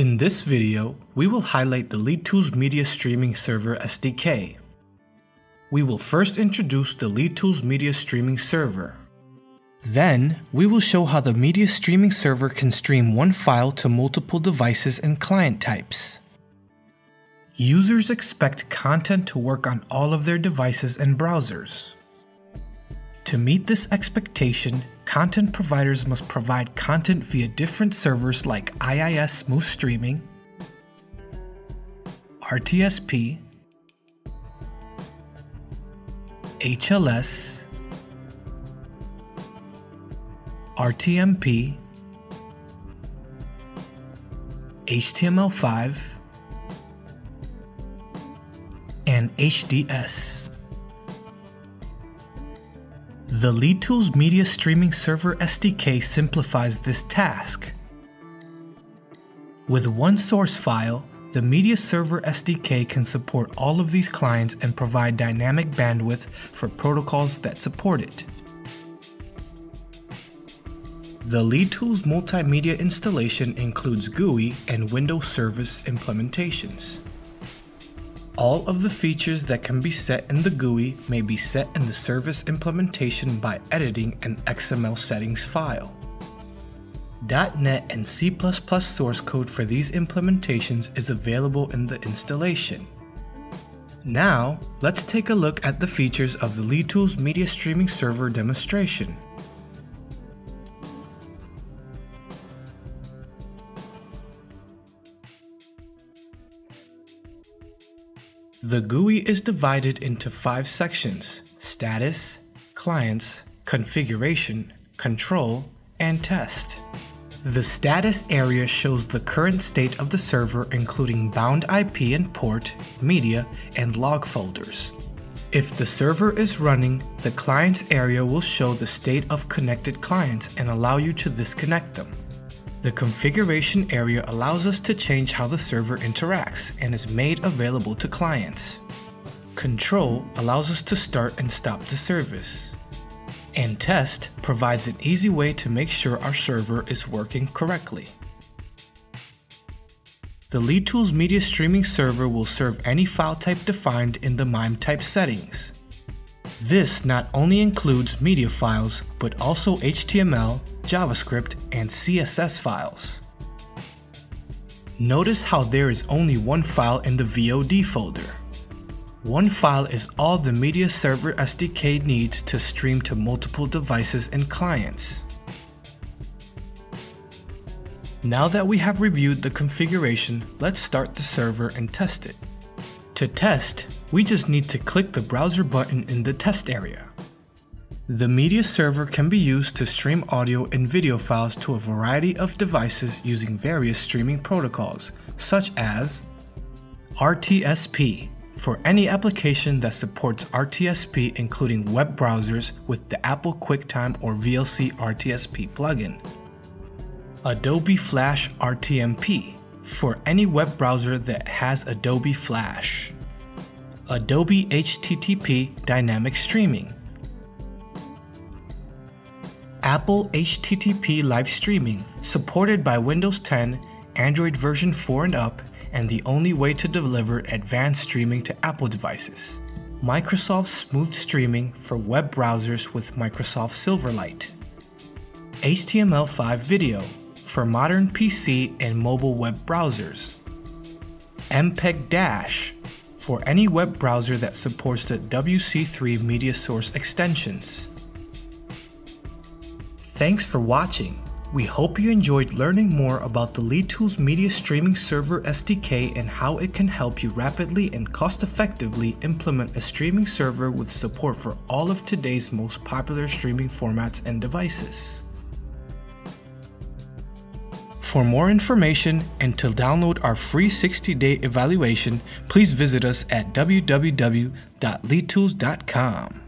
In this video, we will highlight the LeadTools Media Streaming Server SDK. We will first introduce the LeadTools Media Streaming Server. Then, we will show how the Media Streaming Server can stream one file to multiple devices and client types. Users expect content to work on all of their devices and browsers. To meet this expectation, content providers must provide content via different servers like IIS Smooth Streaming, RTSP, HLS, RTMP, HTML5, and HDS. The LeadTools Media Streaming Server SDK simplifies this task. With one source file, the Media Server SDK can support all of these clients and provide dynamic bandwidth for protocols that support it. The LeadTools multimedia installation includes GUI and Windows Service implementations. All of the features that can be set in the GUI may be set in the service implementation by editing an XML settings file. .NET and C++ source code for these implementations is available in the installation. Now, let's take a look at the features of the LeadTools Media Streaming Server demonstration. The GUI is divided into five sections, status, clients, configuration, control, and test. The status area shows the current state of the server including bound IP and port, media, and log folders. If the server is running, the clients area will show the state of connected clients and allow you to disconnect them. The configuration area allows us to change how the server interacts and is made available to clients. Control allows us to start and stop the service. And Test provides an easy way to make sure our server is working correctly. The LeadTools Media Streaming Server will serve any file type defined in the MIME type settings. This not only includes media files, but also HTML, JavaScript, and CSS files. Notice how there is only one file in the VOD folder. One file is all the Media Server SDK needs to stream to multiple devices and clients. Now that we have reviewed the configuration, let's start the server and test it. To test, we just need to click the browser button in the test area. The media server can be used to stream audio and video files to a variety of devices using various streaming protocols, such as RTSP for any application that supports RTSP including web browsers with the Apple QuickTime or VLC RTSP plugin. Adobe Flash RTMP for any web browser that has Adobe Flash. Adobe HTTP Dynamic Streaming Apple HTTP Live Streaming, supported by Windows 10, Android version 4 and up, and the only way to deliver advanced streaming to Apple devices. Microsoft Smooth Streaming for web browsers with Microsoft Silverlight. HTML5 Video for modern PC and mobile web browsers. MPEG Dash for any web browser that supports the WC3 media source extensions. Thanks for watching. We hope you enjoyed learning more about the LeadTools Media Streaming Server SDK and how it can help you rapidly and cost-effectively implement a streaming server with support for all of today's most popular streaming formats and devices. For more information and to download our free 60-day evaluation, please visit us at www.leadtools.com.